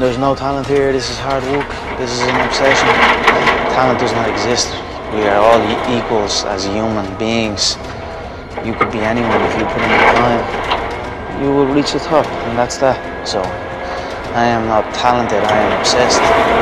There's no talent here. This is hard work. This is an obsession. Talent does not exist. We are all equals as human beings. You could be anyone if you put in the time. You will reach the top, and that's that. So, I am not talented. I am obsessed.